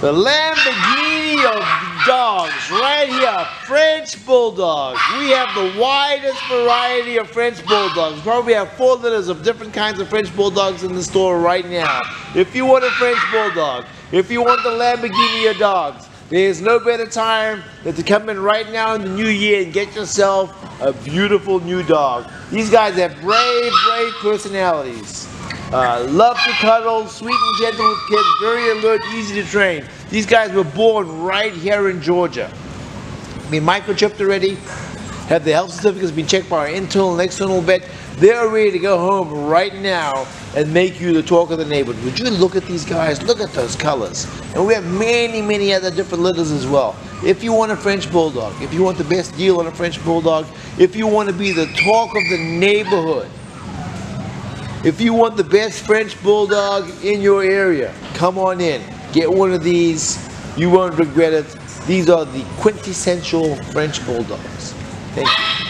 The Lamborghini of dogs, right here, French Bulldogs. We have the widest variety of French Bulldogs. Probably have four litters of different kinds of French Bulldogs in the store right now. If you want a French Bulldog, if you want the Lamborghini of dogs, there's no better time than to come in right now in the new year and get yourself a beautiful new dog. These guys have brave, brave personalities. Uh, love to cuddle, sweet and gentle with kids, very alert, easy to train. These guys were born right here in Georgia. Been microchipped already, have the health certificates been checked by our internal and external vet. They're ready to go home right now and make you the talk of the neighborhood. Would you look at these guys? Look at those colors. And we have many, many other different litters as well. If you want a French Bulldog, if you want the best deal on a French Bulldog, if you want to be the talk of the neighborhood, if you want the best French Bulldog in your area, come on in. Get one of these. You won't regret it. These are the quintessential French Bulldogs. Thank you.